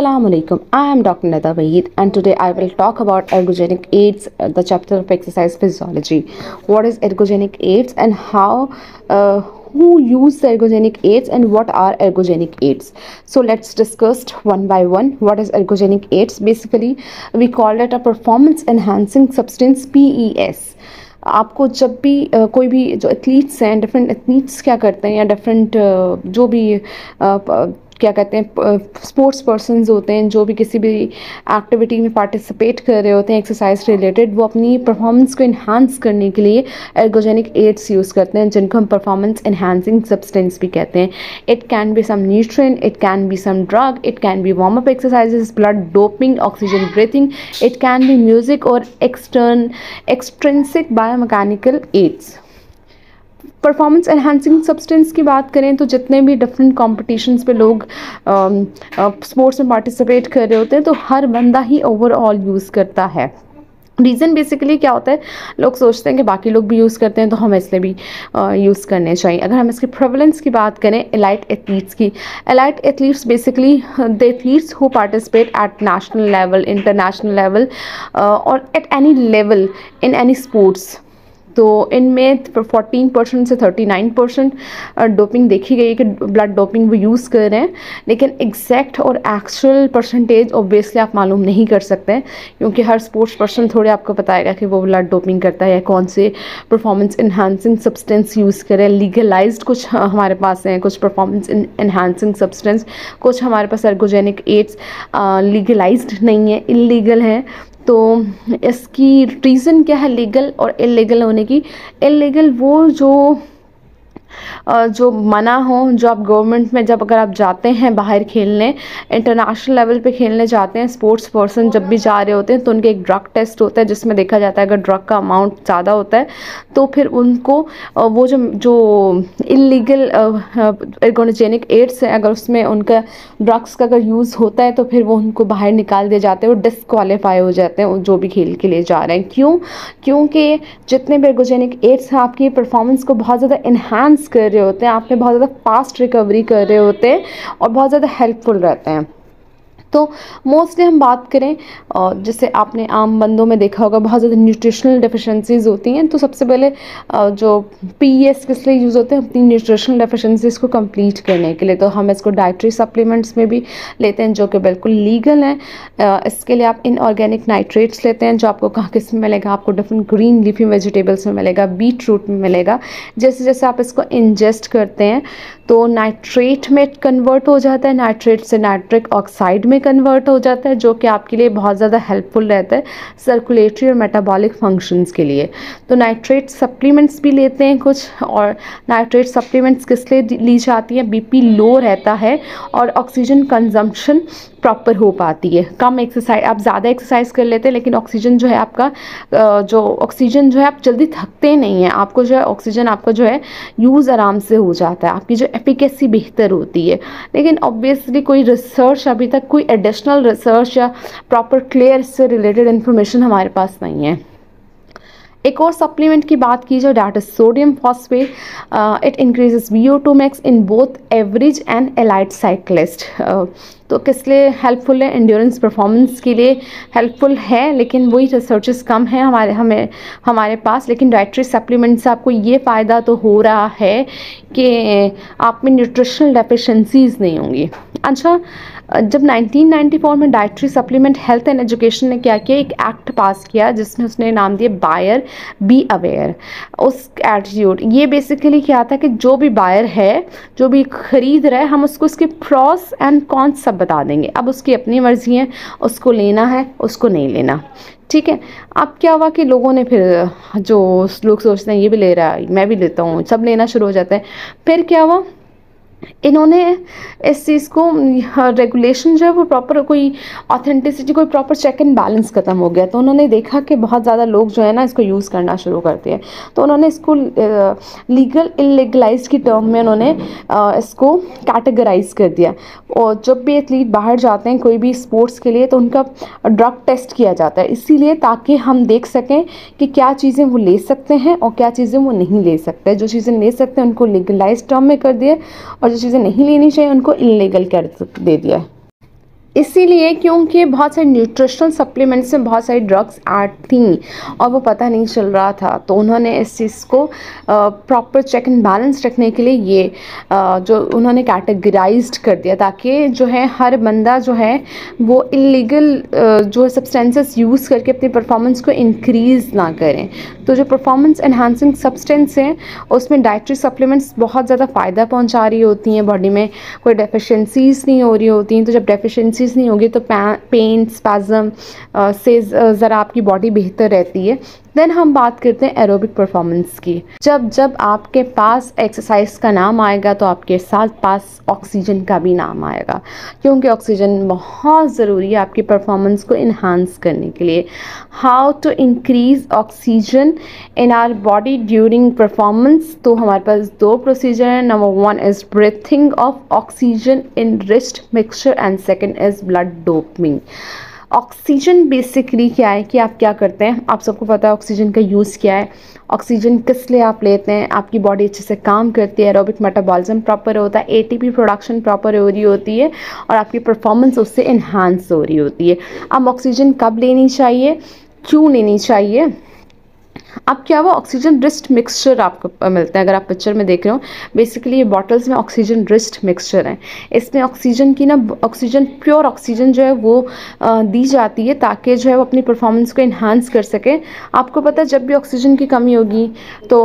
Assalamu alaikum. I am Dr. Nada Vaid and today I will talk about ergogenic aids, uh, the chapter of exercise physiology. What is ergogenic aids and how uh, who use ergogenic aids and what are ergogenic aids so let's discuss one by one what is ergogenic aids basically we call it a performance enhancing substance PES आपको जब भी uh, कोई भी जो athletes हैं different athletes क्या करते हैं या डिफरेंट uh, जो भी uh, क्या कहते हैं स्पोर्ट्स पर्सन होते हैं, जो भी किसी भी एक्टिविटी में पार्टिसिपेट कर रहे होते हैं एक्सरसाइज रिलेटेड वो अपनी परफॉर्मेंस को इन्हांस करने के लिए एर्गोजेनिक एड्स यूज़ करते हैं, जिनको हम परफॉर्मेंस इन्हांसिंग सब्सटेंस भी कहते हैं। It can be some nutrient it can be some drug it can be warm up exercises blood doping oxygen breathing it can be music और extern extrinsic biomechanical aids performance enhancing substance की बात करें तो जितने भी different competitions पे लोग sports में पार्टिसिपेट कर रहे होते हैं तो हर बंदा ही ओवरऑल यूज़ करता है। रीज़न बेसिकली क्या होता है? लोग सोचते हैं कि बाकी लोग भी यूज़ करते हैं तो हम इसलिए भी यूज़ करने चाहिए। अगर हम इसकी प्रेवलेंस की बात करें एलाइट एथलीट्स की elite athletes basically the athletes who participate at national level international level और at any level in any sports तो इनमें फोर्टीन परसेंट से थर्टी नाइन परसेंट डोपिंग देखी गई है कि ब्लड डोपिंग वो यूज़ कर रहे हैं। लेकिन एग्जैक्ट और एक्चुअल परसेंटेज ऑब्वियसली आप मालूम नहीं कर सकते क्योंकि हर स्पोर्ट्स पर्सन थोड़े आपको बताएगा कि वो ब्लड डोपिंग करता है या कौन से परफॉर्मेंस इन्हांसिंग सब्सटेंस यूज़ करें लीगलाइज कुछ हमारे पास हैं, कुछ परफॉर्मेंस इन्हांसिंग सब्सटेंस कुछ हमारे पास अर्गोजेनिक एड्स लीगलाइज नहीं है इलीगल हैं। तो इसकी रीज़न क्या है? लीगल और इलीगल होने की। इलीगल वो जो जो मना हो, जो आप गवर्नमेंट में जब अगर आप जाते हैं बाहर खेलने इंटरनेशनल लेवल पे खेलने जाते हैं स्पोर्ट्स पर्सन जब भी जा रहे होते हैं तो उनके एक ड्रग टेस्ट होता है, जिसमें देखा जाता है अगर ड्रग का अमाउंट ज़्यादा होता है तो फिर उनको वो जो जो इलीगल एर्गोनोजेनिक एड्स है, अगर उसमें उनका ड्रग्स का अगर यूज़ होता है तो फिर वो उनको बाहर निकाल दिए जाते हैं, वो डिसक्वालीफाई हो जाते हैं जो भी खेल के लिए जा रहे हैं। क्यों? क्योंकि जितने भी एर्गोजेनिक एड्स हैं, आपकी परफॉर्मेंस को बहुत ज़्यादा इन्हांस कर रहे होते हैं, आप में बहुत ज़्यादा फास्ट रिकवरी कर रहे होते हैं और बहुत ज़्यादा हेल्पफुल रहते हैं। तो मोस्टली हम बात करें जैसे आपने आम बंदों में देखा होगा, बहुत ज़्यादा न्यूट्रिशनल डिफिशेंसीज होती हैं तो सबसे पहले जो पी एस किस लिए यूज़ होते हैं, अपनी न्यूट्रिशनल डिफिशेंसीज को कंप्लीट करने के लिए। तो हम इसको डाइट्री सप्लीमेंट्स में भी लेते हैं, जो कि बिल्कुल लीगल हैं। इसके लिए आप इनऑर्गेनिक नाइट्रेट्स लेते हैं, जो आपको कहाँ किसमें मिलेगा, आपको डिफरेंट ग्रीन लीफी वेजिटेबल्स में मिलेगा बीट रूट में मिलेगा। जैसे जैसे आप इसको इंजेस्ट करते हैं तो नाइट्रेट में कन्वर्ट हो जाता है नाइट्रेट से नाइट्रिक ऑक्साइड में कन्वर्ट हो जाता है, जो कि आपके लिए बहुत ज़्यादा हेल्पफुल रहता है सर्कुलेटरी और मेटाबॉलिक फ़ंक्शंस के लिए। तो नाइट्रेट सप्लीमेंट्स भी लेते हैं कुछ, और नाइट्रेट सप्लीमेंट्स किस लिए ली जाती है? बीपी लो रहता है और ऑक्सीजन कंजम्पशन प्रॉपर हो पाती है। कम एक्सरसाइज आप ज़्यादा एक्सरसाइज कर लेते हैं, लेकिन ऑक्सीजन जो है आपका जो ऑक्सीजन जो है, आप जल्दी थकते नहीं हैं। आपको जो है ऑक्सीजन आपका जो है यूज़ आराम से हो जाता है। आपकी जो एफिकेसी बेहतर होती है। लेकिन ऑब्वियसली कोई रिसर्च अभी तक कोई एडिशनल रिसर्च या प्रॉपर क्लियर से रिलेटेड इन्फॉर्मेशन हमारे पास नहीं है। एक और सप्लीमेंट की बात की जाए that is sodium phosphate it increases V O two max in both average and elite cyclist तो किस लिए हेल्पफुल है? एंड्योरेंस परफॉर्मेंस के लिए हेल्पफुल है, लेकिन वही रिसर्चेस कम हैं हमारे, हमें, हमारे पास। लेकिन डाइट्री सप्लीमेंट से आपको ये फ़ायदा तो हो रहा है कि आप में न्यूट्रिशनल डेफिशेंसीज नहीं होंगी। अच्छा जब 1994 में dietary supplement health and education ने क्या किया, एक एक्ट पास किया जिसमें उसने नाम दिया बायर, बी अवेयर। उस एटीट्यूड ये बेसिकली क्या था कि जो भी बायर है, जो भी खरीद रहा है, हम उसको उसके प्रॉस एंड कॉन्स सब बता देंगे। अब उसकी अपनी मर्ज़ी है, उसको लेना है, उसको नहीं लेना। ठीक है, अब क्या हुआ कि लोगों ने फिर, जो लोग सोचते हैं, ये भी ले रहा है, मैं भी लेता हूँ, सब लेना शुरू हो जाता है। फिर क्या हुआ? इन्होंने इस चीज़ को रेगुलेशन जो है वो प्रॉपर कोई ऑथेंटिसिटी कोई प्रॉपर चेक एंड बैलेंस ख़त्म हो गया। तो उन्होंने देखा कि बहुत ज़्यादा लोग जो है ना इसको यूज़ करना शुरू करते हैं तो उन्होंने इसको लीगल इलीगलाइज की टर्म में उन्होंने इसको कैटेगराइज कर दिया। और जब भी एथलीट बाहर जाते हैं कोई भी स्पोर्ट्स के लिए तो उनका ड्रग टेस्ट किया जाता है। इसीलिए ताकि हम देख सकें कि क्या चीज़ें वो ले सकते हैं और क्या चीज़ें वो नहीं ले सकते। जो चीज़ें ले सकते हैं, उनको लीगलाइज टर्म में कर दिए और जो चीज़ें नहीं लेनी चाहिए उनको इनलीगल कर दे दिया है। इसीलिए क्योंकि बहुत सारे न्यूट्रिशनल सप्लीमेंट्स में बहुत सारी ड्रग्स ऐड थी और वो पता नहीं चल रहा था। तो उन्होंने इस चीज़ को प्रॉपर चेक एंड बैलेंस रखने के लिए ये आ, जो उन्होंने कैटेगराइज कर दिया ताकि जो है हर बंदा जो है वो इलीगल जो सब्सटेंसेस यूज़ करके अपनी परफॉर्मेंस को इंक्रीज़ ना करें। तो जो परफॉर्मेंस इन्हांसिंग सब्सटेंस हैं उसमें डाइट्री सप्लीमेंट्स बहुत ज़्यादा फ़ायदा पहुँचा रही होती हैं। बॉडी में कोई डेफिशेंसीज नहीं हो रही होती हैं। तो जब डेफिशेंसीज नहीं होगी तो पेन स्पैज़म से ज़रा आपकी बॉडी बेहतर रहती है। देन हम बात करते हैं एरोबिक परफॉर्मेंस की। जब जब आपके पास एक्सरसाइज का नाम आएगा तो आपके साथ पास ऑक्सीजन का भी नाम आएगा। क्योंकि ऑक्सीजन बहुत ज़रूरी है आपकी परफॉर्मेंस को इन्हांस करने के लिए। How to increase oxygen in our body during performance तो हमारे पास दो प्रोसीजर हैं। Number one is breathing of oxygen in rich mixture and second is blood doping oxygen basically क्या है कि आप क्या करते हैं? आप सबको पता है ऑक्सीजन का यूज़ क्या है। ऑक्सीजन किस लिए आप लेते हैं? आपकी बॉडी अच्छे से काम करती है एरोबिक मेटाबॉलिज्म प्रॉपर होता है एटीपी प्रोडक्शन प्रॉपर हो रही होती है और आपकी परफॉर्मेंस उससे इन्हांस हो रही होती है। अब ऑक्सीजन कब लेनी चाहिए? क्यों लेनी चाहिए? अब क्या हुआ ऑक्सीजन रिस्ट मिक्सचर आपको मिलता है, अगर आप पिक्चर में देख रहे हो। बेसिकली ये बॉटल्स में ऑक्सीजन रिस्ट मिक्सचर है। इसमें ऑक्सीजन की ना ऑक्सीजन प्योर ऑक्सीजन जो है वो दी जाती है ताकि जो है वो अपनी परफॉर्मेंस को इन्हांस कर सके। आपको पता है, जब भी ऑक्सीजन की कमी होगी तो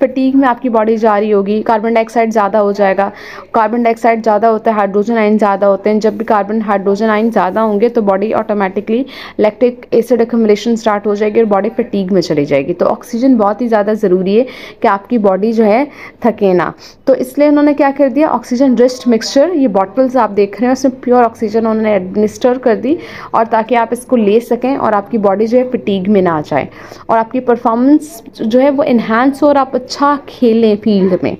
फटीक में आपकी बॉडी जा रही होगी कार्बन डाइऑक्साइड ज़्यादा हो जाएगा। कार्बन डाइऑक्साइड ज़्यादा होता है हाइड्रोजन आइन ज़्यादा होते हैं। जब भी कार्बन हाइड्रोजन आइन ज़्यादा होंगे तो body automatically lactic acid accumulation start हो जाएगी और बॉडी फटीक में चली जाएगी। तो ऑक्सीजन बहुत ही ज़्यादा ज़रूरी है कि आपकी बॉडी जो है थके ना। तो इसलिए उन्होंने क्या कर दिया? ऑक्सीजन रिस्ट मिक्सचर ये बॉटल्स आप देख रहे हैं, उसमें प्योर ऑक्सीजन उन्होंने एडमिनिस्टर कर दी और ताकि आप इसको ले सकें और आपकी बॉडी जो है फटीग में ना जाए। और आपकी परफॉर्मेंस जो है वो इन्हांस हो और आप अच्छा खेलें फ़ील्ड में।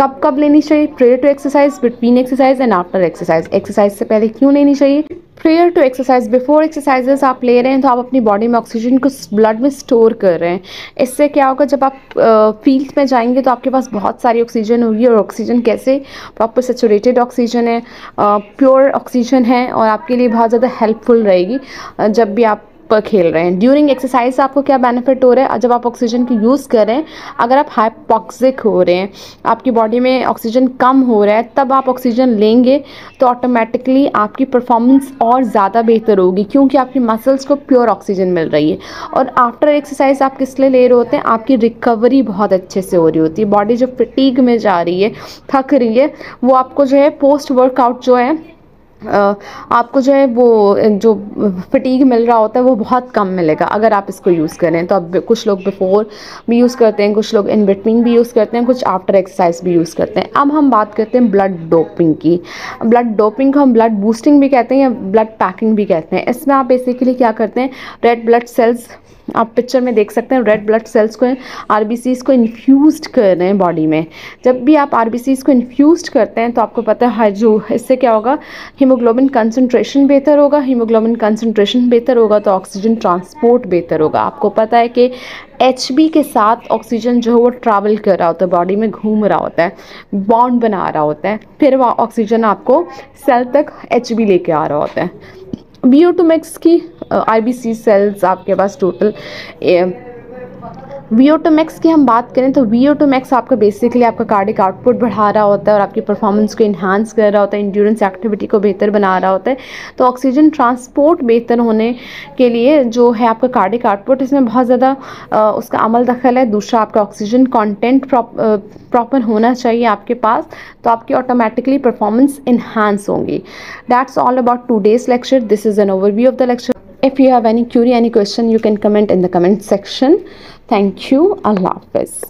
कब कब लेनी चाहिए? Prior to exercise between exercise and after exercise exercise से पहले क्यों लेनी चाहिए? Prior to exercise before exercises आप ले रहे हैं तो आप अपनी बॉडी में ऑक्सीजन को ब्लड में स्टोर कर रहे हैं। इससे क्या होगा, जब आप फ़ील्ड में जाएँगे तो आपके पास बहुत सारी ऑक्सीजन होगी और ऑक्सीजन कैसे? प्रॉपर सेचुरेटेड ऑक्सीजन है प्योर ऑक्सीजन है और आपके लिए बहुत ज़्यादा हेल्पफुल रहेगी। जब भी आप पर खेल रहे हैं। ड्यूरिंग एक्सरसाइज से आपको क्या बेनिफिट हो रहा है? जब आप ऑक्सीजन की यूज़ कर रहे हैं, अगर आप हाइपॉक्सिक हो रहे हैं, आपकी बॉडी में ऑक्सीजन कम हो रहा है, तब आप ऑक्सीजन लेंगे तो ऑटोमेटिकली आपकी परफॉर्मेंस और ज़्यादा बेहतर होगी, क्योंकि आपकी मसल्स को प्योर ऑक्सीजन मिल रही है। और आफ्टर एक्सरसाइज आप किस लिए ले रहे होते हैं? आपकी रिकवरी बहुत अच्छे से हो रही होती है। बॉडी जो फिटीग में जा रही है, थक रही है, वो आपको जो है पोस्ट वर्कआउट जो है आपको जो है वो, जो फटीग मिल रहा होता है, वो बहुत कम मिलेगा। अगर आप इसको यूज़ करें तो अब कुछ लोग बिफोर भी यूज़ करते हैं, कुछ लोग इन बिटवीन भी यूज़ करते हैं, कुछ आफ्टर एक्सरसाइज भी यूज़ करते हैं। अब हम बात करते हैं ब्लड डोपिंग की। ब्लड डोपिंग को हम ब्लड बूस्टिंग भी कहते हैं या ब्लड पैकिंग भी कहते हैं। इसमें आप बेसिकली क्या करते हैं रेड ब्लड सेल्स आप पिक्चर में देख सकते हैं रेड ब्लड सेल्स को आर को इन्फ्यूज कर रहे हैं बॉडी में। जब भी आप आर को इन्फ्यूज करते हैं तो आपको पता है, जो, इससे क्या होगा हीमोग्लोबिन कंसनट्रेशन बेहतर होगा हीमोग्लोबिन कंसनट्रेशन बेहतर होगा तो ऑक्सीजन ट्रांसपोर्ट बेहतर होगा। आपको पता है कि एचबी के साथ ऑक्सीजन जो है वो ट्रैवल कर रहा होता है बॉडी में घूम रहा होता है बॉन्ड बना रहा होता है, फिर वह ऑक्सीजन आपको सेल तक एच लेके आ रहा होता है। बी की आई बी सी सेल्स आपके पास टोटल वी मैक्स की हम बात करें तो वी मैक्स आपका बेसिकली आपका कार्डिक आउटपुट बढ़ा रहा होता है और आपकी परफॉर्मेंस को इन्हांस कर रहा होता है इंड्योरेंस एक्टिविटी को बेहतर बना रहा होता है। तो ऑक्सीजन ट्रांसपोर्ट बेहतर होने के लिए जो है आपका कार्डिक आउटपुट इसमें बहुत ज़्यादा उसका अमल दखल है। दूसरा आपका ऑक्सीजन कॉन्टेंट प्रॉपर होना चाहिए आपके पास तो आपकी ऑटोमेटिकली परफॉर्मेंस इन्हांस होंगी। That's all about today's lecture this is an overview of the lecture if you have any query any question you can comment in the comment section. Thank you. Allah hafiz